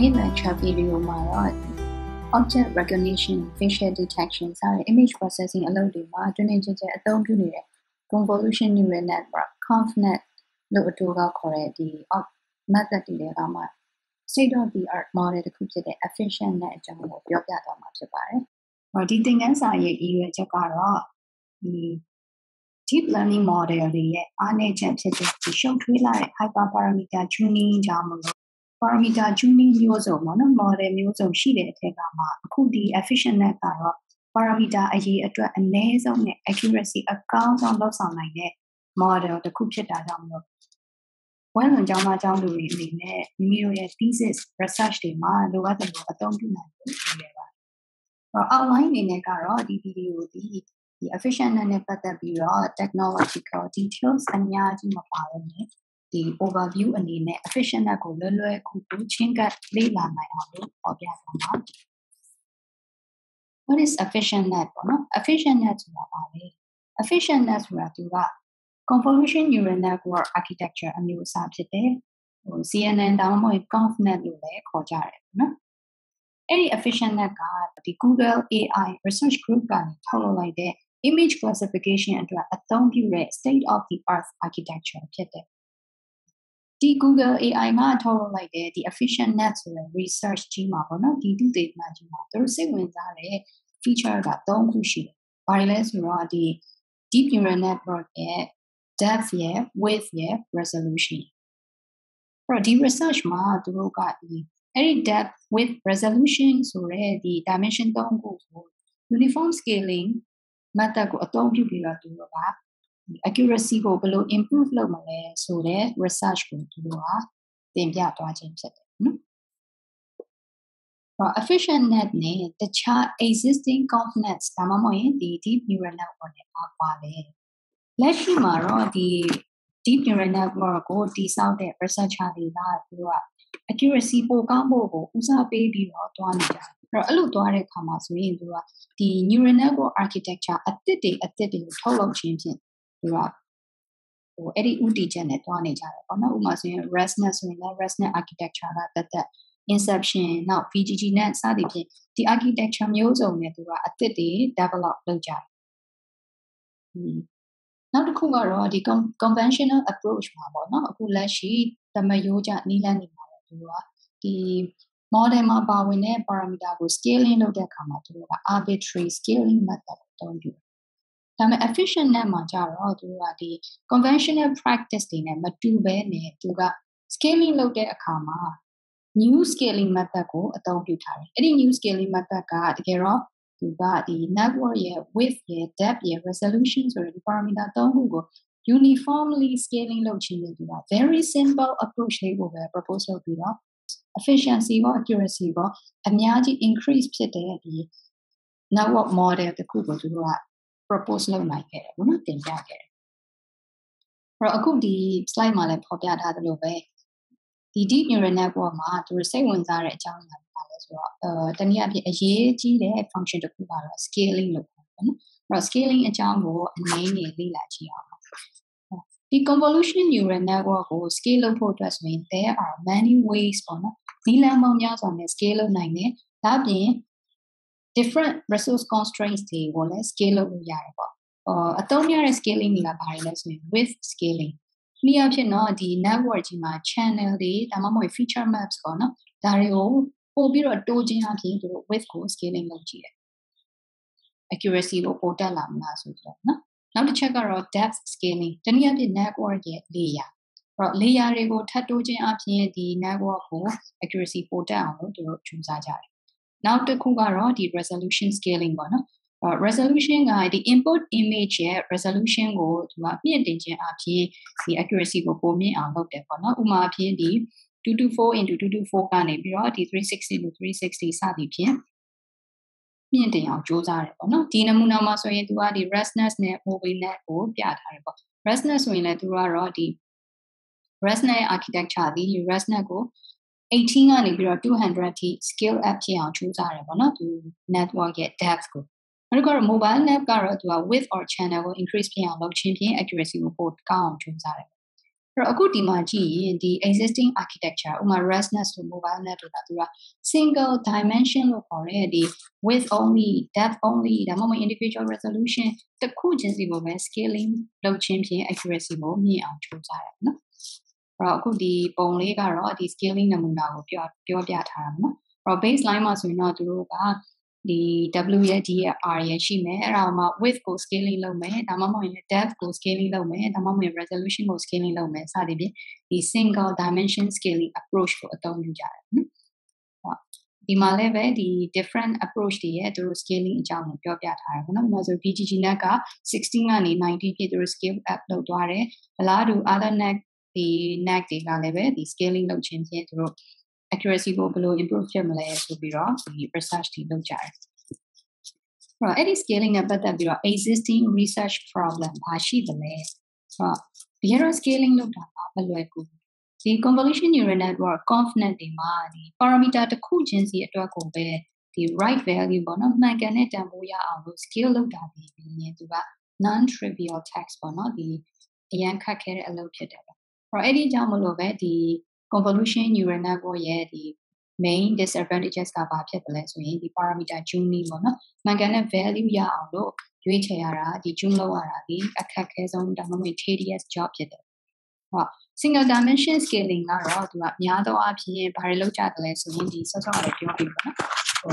နေ့ lecture video မှာတော့ object recognition facial detection စတဲ့ image processing အလုပ်တွေမှာတွင်တွင်ကျယ်ကျယ်အသုံးပြုနေတဲ့ convolution neural network convnet လို့အတူကခေါ်တဲ့ဒီ method တွေတွေကမှ state of the art model တစ်ခုဖြစ်တဲ့ efficient နဲ့အကြောင်းကိုပြောပြသွားမှာဖြစ်ပါတယ်။ဟောဒီသင်ခန်းစာရဲ့အရွယ်ချက်ကတော့ဒီ deep learning model တွေရဲ့အားနည်းချက်ဖြစ်တဲ့ဒီရှုပ်ထွေးလာတဲ့ hyperparameter tuning ကြောင့်မလို့ parameter tuning မျိုးစုံပေါ့နော် model မျိုးစုံရှိတဲ့အထက်ကမှအခုဒီ efficient နဲ့ကတော့ parameter အရေးအတွက်အနည်းဆုံးနဲ့ accuracy အကောင်းဆုံးလောက်ဆောင်နိုင်တဲ့ model တစ်ခုဖြစ်တာကြောင့်မလို့ဝမ်းလွန်ကျောင်းသားကျောင်းသူတွေအနေနဲ့မိမိတို့ရဲ့ thesis research တွေမှာလိုအပ်တဲ့လိုအသုံးပြုနိုင်ဖို့ရည်ရပါတယ်။အော် outline အနေနဲ့ကတော့ဒီ video ဒီဒီ efficient နဲ့ပတ်သက်ပြီးတော့ technological details အများကြီးမပါဘဲနဲ့ ဒီ overview အနေနဲ့ efficient ကိုလွယ်လွယ်ကူကူချင်းကပ်လေ့လာနိုင်အောင်လို့ဟောပြပါမှာ What is efficient net ပေါ့နော် efficient net ဆိုတာပါလေ efficient net ဆိုတာသူက convolution neural network architecture အမျိုးအစားဖြစ်တယ်ဟို CNN တောင်းမဟုတ် convnet လို့လည်းခေါ်ကြတယ်နော်အဲ့ဒီ efficient net ကဒီ Google AI research group ကနေထုတ်လုပ်လိုက်တဲ့ image classification အတွက်အသုံးပြုတဲ့ state of the art architecture ဖြစ်တယ် ဒီ Google AI ကထုတ်လုပ်လိုက်တဲ့ဒီ efficient net ဆိုတဲ့ research ကြီးမှာပေါ့နော်ဒီသူတေသနကြီးမှာသူတို့စိတ်ဝင်စားတဲ့ feature က၃ခုရှိတယ်။ဘာလဲဆိုတော့ဒီ deep neural network ရဲ့ depth ရဲ့ width ရဲ့ resolution အဲ့တော့ဒီ research မှာသူတို့ကဒီအဲ့ဒီ depth width resolution ဆိုတဲ့ဒီ dimension ၃ခုကို uniform scaling method ကိုအသုံးပြုပြီးတော့သူတို့က accuracy ကိုဘယ်လို improve လုပ်မလဲဆိုတဲ့ research ကိုသူတို့ကတင်ပြသွားခြင်းဖြစ်တယ်နော်တော့ efficient net နဲ့တခြား existing components ဒါမှမဟုတ်ရင်ဒီ deep neural network နဲ့ပါပါလဲလက်ရှိမှာတော့ဒီ deep neural network ကိုတည်ဆောက်တဲ့ researcher တွေကသူတို့က accuracy ပိုကောင်းဖို့ကိုဦးစားပေးပြီးတော့တွားနေကြတယ်တော့အဲ့လိုသွားတဲ့အခါမှာဆိုရင်သူကဒီ neural network architecture အသစ်တွေအသစ်တွေကိုထုတ်လုပ်ခြင်းဖြင့် သူကဟိုအဲ့ဒီဥတီချက်နဲ့တွားနေကြတယ်ပေါ့နော်ဥပမာဆိုရင် ResNet ဆိုရင်လည်း ResNet architecture ကတက်တက် inception နောက် VGG နဲ့စသည်ဖြင့်ဒီ architecture မျိုးစုံနဲ့သူကအသစ်တွေ develop လုပ်ကြတယ်နောက်တစ်ခုကတော့ဒီ conventional approach မှာပေါ့နော်အခုလက်ရှိသမယိုးကြနီးလန်းနေမှာတော့သူကဒီ model မှာပါဝင်တဲ့ parameter ကို scaling လုပ်တဲ့အခါမှာသူတို့က arbitrary scaling method ကိုသုံးပြုတယ် ဒါပေမဲ့ efficient net မှာကြတော့သူကဒီ conventional practice တွေနဲ့မတူဘဲနဲ့သူက scaling လုပ်တဲ့အခါမှာ new scaling method ကိုအသုံးပြုထားတယ်။အဲ့ဒီ new scaling method ကတကယ်တော့သူကဒီ network ရဲ့ width ရဲ့ depth ရဲ့ resolution ဆိုတဲ့ဒီ parameter ၃ခုကို uniformly scaling လုပ်ခြင်းနဲ့သူက very simple approach လေးကိုပဲ propose လုပ်ပြီးတော့ efficiency ကော accuracy ကောအများကြီး increase ဖြစ်တဲ့ဒီ network model တခုကိုသူတို့က propose လုပ်နိုင်ခဲ့တယ်ပေါ့နော်တင်ပြခဲ့တယ်အဲ့တော့အခုဒီ slide မှာလည်းဖော်ပြထားသလိုပဲဒီ deep neural network မှာသူတို့စိတ်ဝင်စားတဲ့အကြောင်းအရာပါလဲဆိုတော့အဲတနည်းအားဖြင့်အရေးကြီးတဲ့ function တစ်ခုကတော့ scaling လို့ခေါ်တယ်နော်အဲ့တော့ scaling အကြောင်းကိုအနည်းငယ်လေ့လာကြည့်အောင်ဒီ convolution neural network ကို scale လုပ်ဖို့အတွက်ဆိုရင် there are many ways ပေါ့နော်ဒီလမ်းပေါင်းများစွာနဲ့ scale လုပ်နိုင်တယ်ဒါပြင် different resource constraints တွေကိုလည်း scale လုပ်လို့ရတယ်ပေါ့။အသုံးရတဲ့ scaling တွေကဘာတွေလဲဆိုရင် with scaling နည်းအားဖြင့်တော့ဒီ network ကြီးမှာ channel တွေဒါမှမဟုတ် feature maps ပေါ့နော်။ဒါတွေကိုပို့ပြီးတော့တိုးခြင်းအပြင်သူတို့ width ကို scaling လုပ်ကြည့်တယ်။ accuracy ကိုပိုတက်လာမလားဆိုတော့နော်။နောက်တစ်ချက်ကတော့ depth scaling တနည်းအားဖြင့် network ရဲ့ layer တော့ layer တွေကိုထပ်တိုးခြင်းအပြင်ဒီ network ကို accuracy ပိုတက်အောင်လို့သူတို့ကြိုးစားကြတယ် နောက်တစ်ခုကတော့ဒီ resolution scaling ပေါ့နော် resolution ကဒီ input image ရဲ့ resolution ကိုသူကမြင့်တင်ခြင်းအပြင်ဒီ accuracy ကိုပိုမြင့်အောင်လုပ်တယ်ပေါ့နော်ဥပမာအဖြစ်ဒီ224 into 224ကနေပြီးတော့ဒီ360 into 360စသည်ဖြင့်မြင့်တင်အောင်ကြိုးစားတယ်ပေါ့နော်ဒီနမူနာမှာဆိုရင်သူကဒီ ResNet နဲ့ MobileNet ကိုပြထားတယ်ပေါ့ ResNet ဆိုရင်လည်းသူကတော့ဒီ ResNet architecture ဒီ ResNet ကို 18ကနေပြီးတော့200ထိ scale up ဖြစ်အောင်ကြိုးစားတယ်ပေါ့နော်သူ network ရဲ့ depth ကိုနောက်တစ်ခုကတော့ mobile net ကတော့သူက width or channel ကို increase ဖြစ်အောင်လုပ်ခြင်းဖြင့် accuracy ကိုပိုကောင်းအောင်ကြိုးစားတယ် အဲ့တော့အခုဒီမှာကြည့်ရင်ဒီ existing architecture ဥပမာ ResNet ဆို mobile net တို့ကသူက single dimension လို့ခေါ်တဲ့ဒီ width only depth only ဒါမှမဟုတ် individual resolution တစ်ခုချင်းစီကိုပဲ scaling လုပ်ခြင်းဖြင့် accuracy ကိုမြင့်အောင်ကြိုးစားရတယ်နော်အဲ့ တော့အခုဒီပုံလေးကတော့ဒီ scaling နမူနာကိုပြောပြောပြထားတာနော်အဲ့တော့ baseline မှာဆိုရင်တော့သူတို့ကဒီ W ရဲ့ D ရဲ့ R ရဲ့ရှိမယ်အဲ့ဒါမှ width ကို scaling လုပ်မယ်ဒါမှမဟုတ်ရင် depth ကို scaling လုပ်မယ်ဒါမှမဟုတ် resolution ကို scaling လုပ်မယ်စသဖြင့်ဒီ single dimension scaling approach ကိုအသုံးပြုကြတယ်နော်ဟုတ်ဒီမှာလည်းပဲဒီ different approach တွေရဲ့သူတို့ scaling အကြောင်းကိုပြောပြထားတယ်ပေါ့နော်။ဥပမာဆို BGGNet က16ကနေ90ပြည့်သူတို့ scale up လုပ်သွားတယ်။အလားတူ other net ဒီ net တွေကလည်းပဲဒီ scaling လုပ်ခြင်းဖြင့်သူတို့ accuracy ကိုဘယ်လို improve ဖြစ်မလဲဆိုပြီးတော့ဒီ research တွေလုပ်ကြတယ်။အဲ့တော့အဲ့ဒီ scaling နဲ့ပတ်သက်ပြီးတော့ existing research problem ဘာရှိသလဲ။ဆိုတော့ဒီ error scaling လုပ်တာကဘယ်လွယ်ကူဒီ convolution neural network convnet တွေမှာဒီ parameter တစ်ခုချင်းစီအတွက်ကိုပဲဒီ right value ပေါ့နော်မှန်ကန်တဲ့တန်ဖိုးရအောင်လို့ scale လုပ်တာဒီပြီးရင်သူက non trivial text ပေါ့နော်ဒီအရန်ခက်ခဲတဲ့အလုပ်ဖြစ်တယ်ပေါ့။အဲ့ တော့အဲ့ဒီကြောင့်မလို့ပဲဒီ convolution neural network ရဲ့ဒီ main disadvantages ကဘာဖြစ်တယ်လဲဆိုရင်ဒီ parameter tuning ပေါ့နော်မှန်ကန်တဲ့ value ရအောင်လို့ရွေးချယ်ရတာဒီ tune လုပ်ရတာဒီအခက်ခဲဆုံးဒါမှမဟုတ် tedious job ဖြစ်တယ်ဟုတ် single dimension scaling ကတော့သူကများသောအားဖြင့်ဘာတွေလုပ်ကြတယ်လဲဆိုရင်ဒီဆော့ဆော့လေးပြောပြပါနော် ဟို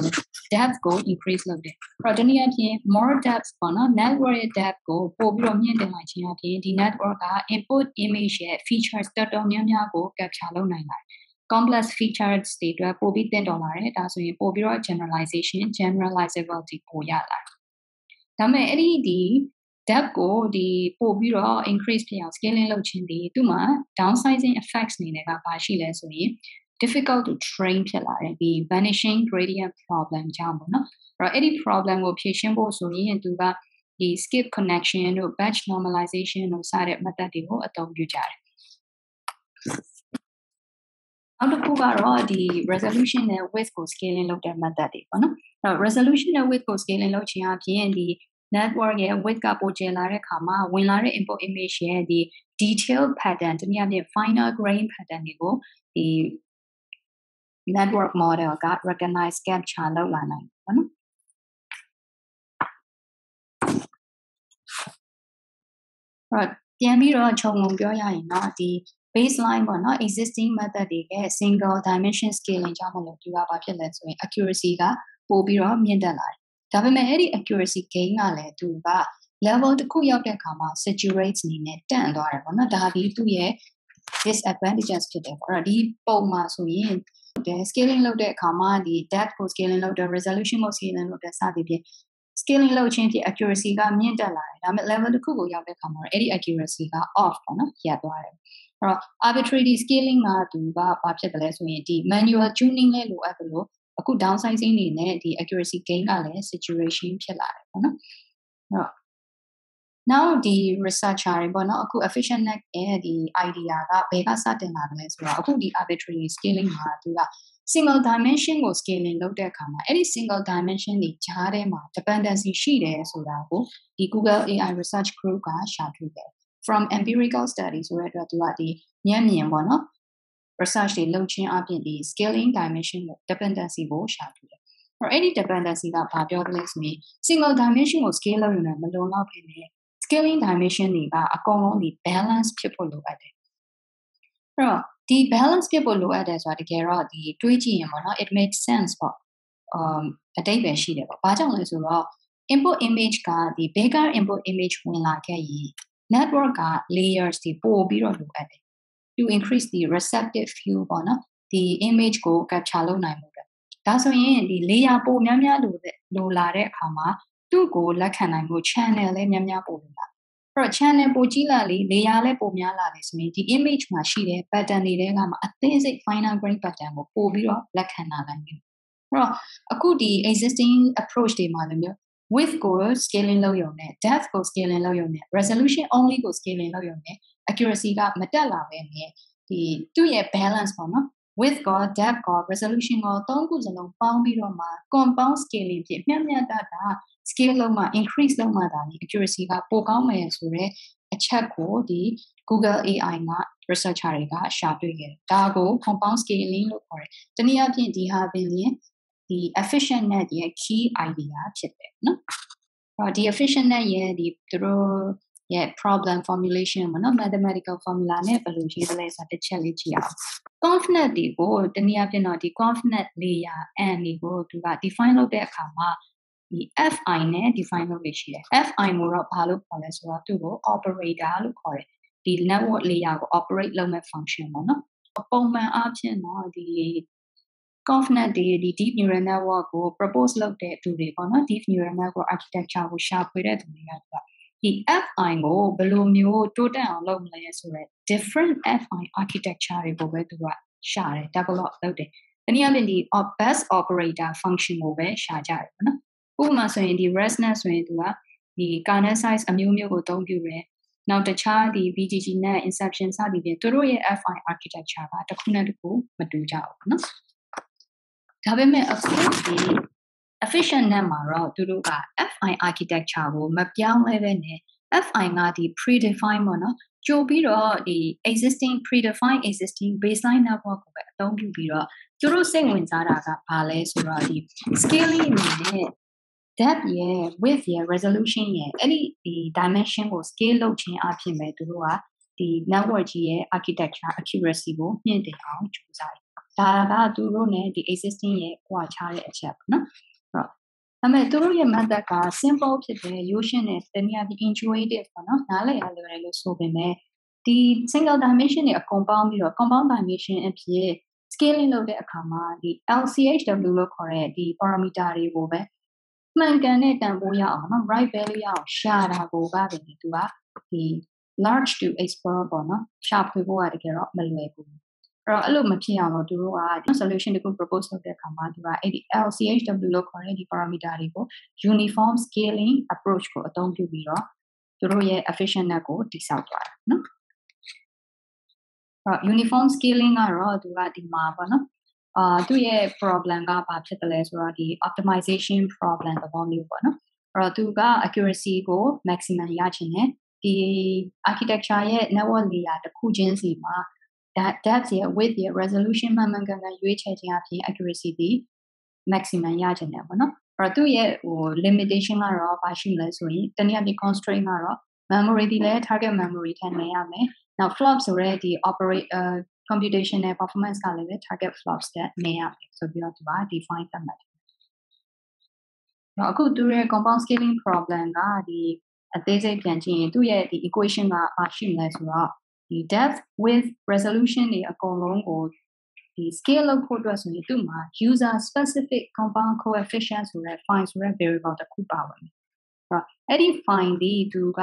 depth ကို increase လုပ်တယ်။အဲ့တော့ဒီနေ့အပြင် more depth ပေါ့နော် network ရဲ့ depth ကိုပို့ပြီးတော့မြင့်တင်လိုက်ခြင်းအပြင်ဒီ network က input image ရဲ့ features တော်တော်များများကို capture လုပ်နိုင်ပါတယ်။ complex features တွေအတွက်ပို့ပြီးတင်တော်လာတယ်။ဒါဆိုရင်ပို့ပြီးတော့ generalization generalizability ပိုရလာတယ်။ဒါပေမဲ့အဲ့ဒီဒီ depth ကိုဒီပို့ပြီးတော့ increase ဖြစ်အောင် scaling လုပ်ခြင်းဒီသူ့မှာ downsizing effects အနေနဲ့ကဘာရှိလဲဆိုရင် difficult to train ဖြစ်လာတယ်ဒီ vanishing gradient problem ကြောင့်ပေါ့နော်အဲ့တော့အဲ့ဒီ problem ကိုဖြေရှင်းဖို့ဆိုရင်သူကဒီ skip connection တို့ batch normalization တို့စတဲ့ method တွေကိုအသုံးပြုကြတယ်နောက်တစ်ခုကတော့ဒီ resolution နဲ့ width ကို scaling လုပ်တဲ့ method တွေပေါ့နော်အဲ့တော့ resolution နဲ့ width ကို scaling လုပ်ခြင်းအပြင်ဒီ network ရဲ့ width ကပိုကျလာတဲ့အခါမှာဝင်လာတဲ့ input image ရဲ့ဒီ detail pattern တနည်းအားဖြင့် finer grain pattern တွေကိုဒီ network model က recognize capture လုပ်လာနိုင်တယ်နော်အဲ့ပြန်ပြီးတော့ခြုံငုံပြောရရင်တော့ဒီ baseline ပေါ့နော် existing method တွေက single dimension scaling ကြောင့်မလို့ဒီကဘာဖြစ်လဲဆိုရင် accuracy ကပိုပြီးတော့မြင့်တက်လာတယ်ဒါပေမဲ့အဲ့ဒီ accuracy gain ကလည်းသူက level တစ်ခုရောက်တဲ့အခါမှာ saturate အနေနဲ့တန့်သွားတယ်ပေါ့နော်ဒါပြီးသူ့ရဲ့ disadvantages ဖြစ်တယ်ပေါ့အဲ့တော့ဒီပုံမှာဆိုရင် တယ် scaling လုပ်တဲ့အခါမှာဒီ depth ကို scaling လုပ်တယ် resolution ကို scaling လုပ်တယ်စသည်ဖြင့် scaling လုပ်ခြင်းဖြင့် accuracy ကမြင့်တက်လာတယ်ဒါပေမဲ့ level တစ်ခုကိုရောက်တဲ့အခါမှာအဲ့ဒီ accuracy က off ပေါ့နော်ရပ်သွားတယ်အဲ့တော့ arbitrary scaling ကသူကဘာဖြစ်တယ်လဲဆိုရင်ဒီ manual tuning လေးလိုအပ်တယ်လို့အခု downsizing နေနဲ့ဒီ accuracy gain ကလည်း saturation ဖြစ်လာတယ်ပေါ့နော်အဲ့တော့ now ဒီ researcher တွေပေါ့နော်အခု efficient net ရဲ့ဒီ idea ကဘယ်ကစတင်လာတယ်လဲဆိုတော့အခုဒီ arbitrary scaling မှာသူက single dimension ကို scaling လုပ်တဲ့အခါမှာအဲ့ဒီ single dimension တွေကြားထဲမှာ dependency ရှိတယ်ဆိုတာကိုဒီ Google AI research group ကရှာတွေ့တယ် from empirical study ဆိုတဲ့အတွက်သူကဒီမျက်မြင်ပေါ့နော် research တွေလုပ်ခြင်းအပြင်ဒီ scaling dimension ကို dependency ကိုရှာတွေ့တယ်အဲ့ဒီ dependency ကဘာပြောလဲဆိုရင် single dimension ကို scale လုပ်ရင်မလုံလောက်ဖြစ်နေ scaling dimension တွေကအကုန်လုံးဒီ balance ဖြစ်ဖို့လိုအပ်တယ်အဲ့တော့ဒီ balance ဖြစ်ဖို့လိုအပ်တယ်ဆိုတာတကယ်တော့ဒီတွေးကြည့်ရင်ပေါ့နော် it makes sense ပေါ့ um အတိတ်ပဲရှိတယ်ပေါ့ဘာကြောင့်လဲဆိုတော့ input image ကဒီ bigger input image ဝင်လာခဲ့ရင် network က layers တွေပို့ပြီးတော့လိုအပ်တယ် to increase the receptive view ပေါ့နော်ဒီ image ကို capture လုပ်နိုင်မှုတဲ့ဒါဆိုရင်ဒီ layer ပိုများများလိုလိုလာတဲ့အခါမှာ သူ့ကိုလက်ခံနိုင်ဖို့ channel လည်းများများပို့လာအဲ့တော့ channel ပိုကြီးလာလေ layer လည်းပိုများလာလေဆိုရင်ဒီ image မှာရှိတဲ့ pattern တွေထဲကမှအသေးစိတ် final grain pattern ကိုပို့ပြီးတော့လက်ခံနိုင်တယ်အဲ့တော့အခုဒီ existing approach တွေမှာလည်းမျိုး width ကို scaling လုပ်ရုံနဲ့ depth ကို scaling လုပ်ရုံနဲ့ resolution only ကို scaling လုပ်ရုံနဲ့ accuracy ကမတက်လာပဲနဲ့ဒီသူ့ရဲ့ balance ပေါ့နော် width ကော depth ကော resolution ကောသုံးခုစလုံးပေါင်းပြီးတော့မှ compound scaling ဖြစ်မျှမျှတတာ scale လုံးမှ increase လုံးမှဒါနေ accuracy ကပိုကောင်းမယ်ဆိုတော့အချက်ကိုဒီ Google AI က researcher တွေကရှာတွေ့ခဲ့တယ်ဒါကို compound scaling လို့ခေါ်တယ်တနည်းအားဖြင့်ဒီဟာပင်လျင်ဒီ efficient net ရဲ့ key idea ဖြစ်တယ်နော်အဲ့ဒီ efficient net ရဲ့ဒီသူတို့ ရဲ့ problem formulation ပေါ့နော် mathematical formula နဲ့ဘယ်လိုရေးသလဲဆိုတာတစ်ချက်လေးကြည့်အောင် convnet ဒီကိုတနည်းအားဖြင့်တော့ဒီ convnet layer n ဒီကိုသူက define လုပ်တဲ့အခါမှာဒီ fi နဲ့ define လုပ်လို့ရှိတယ် fi ကိုတော့ဘာလို့ခေါ်လဲဆိုတော့သူ့ကို operator လို့ခေါ်တယ်ဒီ network layer ကို operate လုပ်မဲ့ function ပေါ့နော်ပုံမှန်အားဖြင့်တော့ဒီ convnet တွေဒီ deep neural network ကို propose လုပ်တဲ့သူတွေပေါ့နော် deep neural network architecture ကိုရှာဖွေတဲ့သူတွေကသူက ဒီ fi ကိုဘယ်လိုမျိုးတိုးတက်အောင်လုပ်မလဲဆိုတော့ different fi architecture တွေကိုပဲသူကရှာတယ် develop လုပ်တယ်။တနည်းအားဖြင့်ဒီ best operator function ကိုပဲရှာကြတယ်ပေါ့နော်။ဥပမာဆိုရင်ဒီ ResNet ဆိုရင်သူကဒီ kernel size အမျိုးမျိုးကိုအသုံးပြုတယ်။နောက်တခြားဒီ BGG နဲ့ inception စသည်ဖြင့်သူတို့ရဲ့ fi architecture ကတစ်ခုနဲ့တစ်ခုမတူကြဘူးပေါ့နော်။ဒါပေမဲ့အခုဒီ efficient နဲ့မှာတော့သူတို့က fi architecture ကိုမပြောင်းလဲပဲနဲ့ fi ကဒီ predefine ပေါ့နော်ကြိုပြီးတော့ဒီ existing predefined existing baseline network ကိုပဲအသုံးပြုပြီးတော့သူတို့စိတ်ဝင်စားတာကဘာလဲဆိုတော့ဒီ scaling အနေနဲ့ depth ရဲ့ width ရဲ့ resolution ရဲ့အဲ့ဒီဒီ dimension ကို scale လုပ်ခြင်းအပြင်ပဲသူတို့ကဒီ network ကြီးရဲ့ architecture accuracy ကိုမြင့်တင်အောင်ကြိုးစားတယ်။ဒါကသူတို့ ਨੇ ဒီ existing ရဲ့ကွာခြားတဲ့အချက်ပေါ့နော် ဒါပေမဲ့သူတို့ရဲ့ method က simple ဖြစ်တယ်ရိုးရှင်းတယ်တနည်းအားဖြင့် intuitive ပေါ့နော်နားလည်ရလွယ်တယ်လို့ဆိုပေမဲ့ဒီ single dimension တွေအကုန်ပေါင်းပြီးတော့ compound dimension အဖြစ် scaling လုပ်တဲ့အခါမှာဒီ LCHW လို့ခေါ်တဲ့ဒီ parameter တွေကိုပဲမှန်ကန်တဲ့တန်ဖိုးရအောင်နော် right value ရအောင်ရှာတာကိုကပဲသူကဒီ large to explore ပေါ့နော်ရှာဖွေဖို့ကတကယ်တော့မလွယ်ဘူး တော့အဲ့လိုမဖြစ်အောင်တော့သူတို့က solution တခု propose လုပ်တဲ့အခါမှာဒီကအဲ့ဒီ LCHW လို့ခေါ်တဲ့ဒီ parameter တွေကို uniform scaling approach ကိုအသုံးပြုပြီးတော့သူတို့ရဲ့ efficient net ကိုတိဆောက်သွားတာနော်အဲ့ uniform scaling ကတော့သူကဒီမှာပေါ့နော်အာသူ့ရဲ့ problem ကဘာဖြစ်တယ်လဲဆိုတော့ဒီ optimization problem သဘောမျိုးပေါ့နော်အဲ့တော့သူက accuracy ကို maximum ရချင်တယ်ဒီ architecture ရဲ့ network layer တစ်ခုချင်းစီမှာ depth ရဲ့ width ရဲ့ resolution မှန်မှန်ကန်ကန်ရွေးချယ်ခြင်းအပြင် accuracy ဒီ maximum ရချင်တယ်ပေါ့နော်အဲ့တော့သူ့ရဲ့ဟို limitation ကတော့ဘာရှိမလဲဆိုရင်တနည်းအားဖြင့် constraint ကတော့ memory ဒီလည်း target memory ထည့်နေရမယ်နောက် flop ဆိုရဲဒီ operate uh computational performance ကလည်း target flops တဲ့နေရမယ်ဆိုပြီးတော့သူက define သတ်မှတ်တယ်အခုသူရဲ့ compound scaling problem ကဒီအသေးစိတ်ပြန်ကြည့်ရင်သူ့ရဲ့ဒီ equation ကဘာရှိမလဲဆိုတော့ ဒီ depth width resolution တွေအကုန်လုံးကိုဒီ scale လုပ်ဖို့အတွက်ဆိုရင်သူ့မှာ user specific compound coefficient ဆိုတဲ့ file ဆိုတဲ့ variable တစ်ခုပါဝင်တယ်။အဲ့ဒီ file ဒီသူက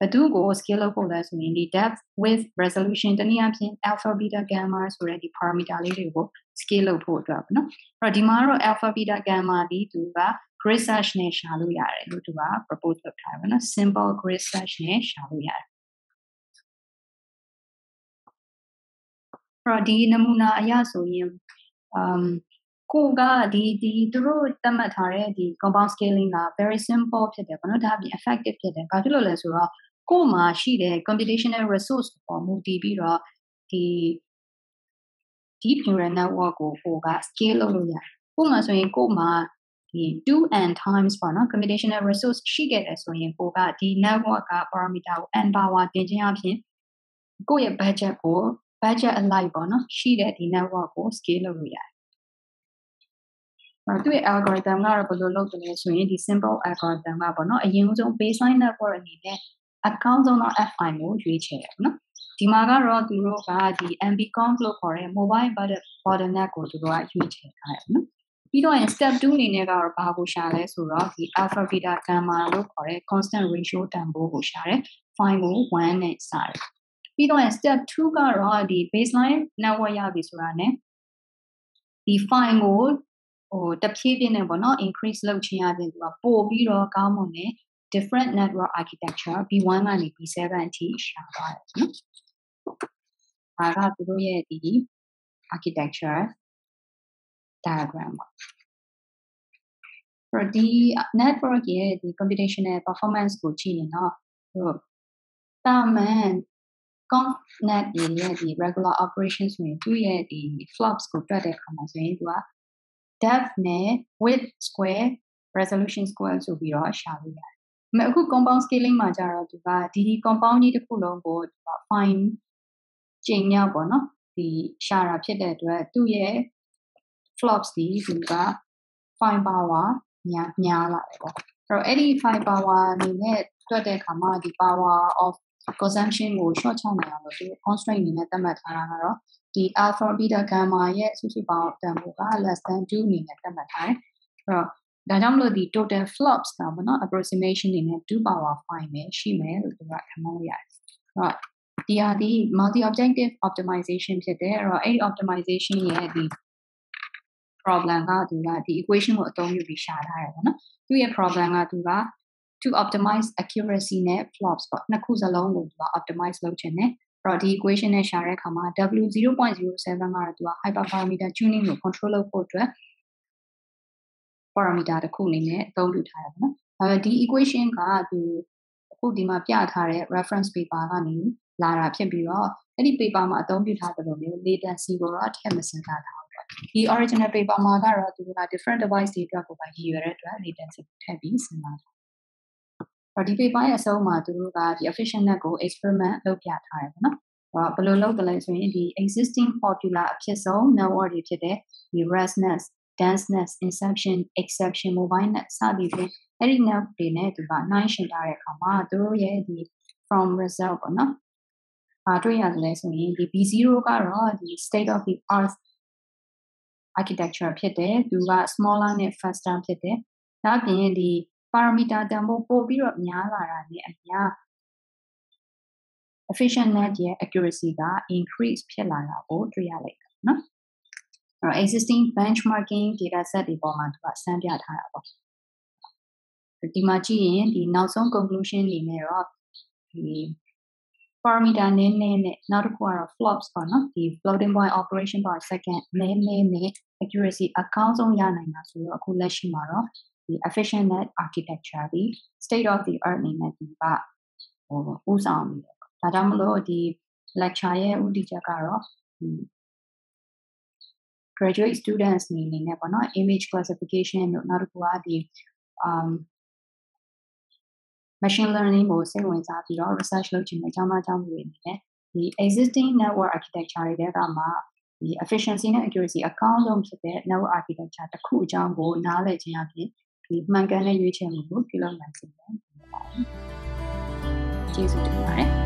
ဘသူကို scale လုပ်ဖို့လဲဆိုရင်ဒီ depth width resolution တနည်းအားဖြင့် alpha beta gamma ဆိုတဲ့ဒီ parameter လေးတွေကို scale လုပ်ဖို့အတွက်ပေါ့နော်။အဲ့တော့ဒီမှာတော့ alpha beta gamma ဒီသူက grid search နဲ့ရှာလို့ရတယ်လို့သူက propose လုပ်ထားတယ်ပေါ့နော် simple grid search နဲ့ရှာလို့ရတယ် တော့ဒီနမူနာအရဆိုရင် um ကိုကဒီဒီသူတို့သတ်မှတ်ထားတဲ့ဒီ compound scaling က very simple ဖြစ်တယ်ပေါ့နော်ဒါအပြင် effective ဖြစ်တယ်ဘာဖြစ်လို့လဲဆိုတော့ကို့မှာရှိတဲ့ computational resource ပေါ်မူတည်ပြီးတော့ဒီ deep neural network ကိုကိုက scale လုပ်လို့ရတယ်။ကို့မှာဆိုရင်ကို့မှာဒီ 2n times ပေါ့နော် computational resource ရှိခဲ့တယ်ဆိုရင်ကိုကဒီ network က parameter ကို n power တင်ခြင်းအပြင်ကိုယ့်ရဲ့ budget ကို budget alike ပေါ့နော်ရှိတဲ့ဒီ network ကို scale လုပ်လို့ရတယ်အဲ့သူ့ရဲ့ algorithm ကတော့ဘယ်လိုလုပ်တယ်လဲဆိုရင်ဒီ simple algorithm ကပေါ့နော်အရင်ဆုံး baseline network အနေနဲ့အကောင်းဆုံးသော fi ကိုရွေးချယ်တယ်ပေါ့နော်ဒီမှာကတော့သူတို့ကဒီ mbconf လို့ခေါ်တဲ့ mobile bottleneck ကိုသူတို့ကရွေးချယ်ထားတယ်နော်ပြီးတော့ step 2အနေနဲ့ကတော့ဘာကိုရှာလဲဆိုတော့ဒီ alpha beta gamma လို့ခေါ်တဲ့ constant ratio တန်ဖိုးကိုရှာတယ် file ကို1နဲ့စတယ် ပြီးတော့ step 2ကတော့ဒီ baseline network ရပြီဆိုတာ ਨੇ ဒီ file ကိုဟိုတဖြည်းဖြည်းနဲ့ပေါ့နော် increase လုပ်ခြင်းအပြင်သူကပို့ပြီးတော့ကောင်းမွန်တဲ့ different network architecture B1 ကနေ B7 အထိရှာသွားတယ်နော်။ဒါကသူတို့ရဲ့ဒီ architecture diagram ပါ။ဒီ network ရဲ့ဒီ computational performance ကိုကြည့်ရင်တော့ဟိုတာမန် convnet ရဲ့ဒီ regular operations ဆိုရင်သူ့ရဲ့ဒီ flops ကိုတွက်တဲ့အခါမှာဆိုရင်သူက depth နဲ့ width square resolution square ဆိုပြီးတော့ရှာလို့ရတယ်။ဒါပေမဲ့အခု compound scaling မှာကျတော့သူကဒီဒီ compound ကြီးတစ်ခုလုံးကိုသူက fine ကျိန်မြောက်ပေါ့နော်ဒီရှာတာဖြစ်တဲ့အတွက်သူ့ရဲ့ flops ဒီသူက fine power များများလာတယ်ပေါ့။အဲ့တော့အဲ့ဒီ fine power အနေနဲ့တွက်တဲ့အခါမှာဒီ power of consumption ကို short ချနိုင်အောင်လို့ဒီ constraint အနေနဲ့သတ်မှတ်ထားတာကတော့ဒီ alpha beta gamma ရဲ့စုစုပေါင်းတန်ဖိုးက less than 2အနေနဲ့သတ်မှတ်ထားတယ်။အဲ့တော့ဒါကြောင့်မလို့ဒီ total flops တာပေါ့နော် approximation အနေနဲ့2 power 5ပဲရှိမယ်လို့သူကခန့်မှန်းရတယ်။အဲ့တော့ဒီဟာဒီ multi objective optimization ဖြစ်တယ်အဲ့တော့အဲ့ဒီ optimization ရဲ့ဒီ problem ကသူကဒီ equation ကိုအသုံးပြုပြီးရှာထားတယ်ပေါ့နော်သူရဲ့ problem ကသူက to optimize accuracy နဲ့ flops ပေါ့နှစ်ခုစလုံးကိုသူက optimize လုပ်ချင်တယ်အဲ့တော့ဒီ equation နဲ့ရှာတဲ့အခါမှာ W0.07 ကတော့သူက hyperparameter tuning ကို control လုပ်ဖို့အတွက် parameter တစ်ခုအနေနဲ့အသုံးပြုထားတယ်ပေါ့နော်။ဒါပေမဲ့ဒီ equation ကသူအခုဒီမှာပြထားတဲ့ reference paper ကနေလာတာဖြစ်ပြီးတော့အဲ့ဒီ paper မှာအသုံးပြုထားသလိုမျိုး latency ကိုတော့ထည့်မစဉ်းစားထားဘူးပေါ့။ဒီ original paper မှာကတော့သူက different device တွေအတွက်ကိုပဲရည်ရွယ်တဲ့အတွက် latency ကိုထည့်ပြီးစဉ်းစားထား။ ဒီ paper ရဲ့အဆုံးမှာသူတို့ကဒီ efficient net ကို experiment လုပ်ပြထားတယ်ပေါ့နော်။ဘယ်လိုလုပ်တယ်လဲဆိုရင်ဒီ existing popular အဖြစ်ဆုံး network တွေဖြစ်တဲ့ဒီ ResNet denseness inception exception mobile net စသည်ဖြင့်အဲ့ဒီ net တွေနဲ့သူကနှိုင်းယှဉ်ထားတဲ့အခါမှာသူတို့ရဲ့ဒီ from result ပေါ့နော်။ဘာတွေ့ရတယ်လဲဆိုရင်ဒီ B0 ကတော့ဒီ state of the art architecture ဖြစ်တယ်သူက smaller နဲ့ faster ဖြစ်တယ်။ဒါ့အပြင်ဒီ parameter တန်ဖိုးပို့ပြီးတော့များလာတာနဲ့အမျှ efficient net ရဲ့ accuracy က increase ဖြစ်လာတာကိုတွေ့ရလိမ့်မယ်နော်။အဲ့တော့ existing benchmarking data set တွေပေါ်မှာသူကစမ်းပြထားတာပေါ့။ဒီမှာကြည့်ရင်ဒီနောက်ဆုံး conclusion အနေနဲ့တော့ဒီ parameter နည်းနည်းနဲ့နောက်တစ်ခုကတော့ flops ပေါ့နော်ဒီ floating point operation per second နည်းနည်းနဲ့ accuracy အကောင်းဆုံးရနိုင်တာဆိုတော့အခုလက်ရှိမှာတော့ ဒီ efficient net architecture ဒီ state of the art အနေနဲ့ဒီကဟိုဥဆောင်နေတယ်ဒါကြောင့်မလို့ဒီ lecture ရဲ့ဥတီချက်ကတော့ဒီ graduate students အနေနဲ့ပေါ့နော် image classification တို့နောက်တစ်ခုကဒီ um machine learning ကိုစိတ်ဝင်စားပြီးတော့ research လုပ်ချင်တဲ့ကျောင်းသားကျောင်းသူတွေအနေနဲ့ဒီ existing network architecture တွေထဲကမှဒီ efficiency နဲ့ accuracy အကောင်းဆုံးဖြစ်တဲ့ network architecture တစ်ခုအကြောင်းကိုနားလည်ခြင်းအပြင် ဒီမှန်ကန်တဲ့ရွေးချယ်မှုကိုပြုလုပ်နိုင်စေတယ်။ကျေးဇူးတင်ပါတယ်။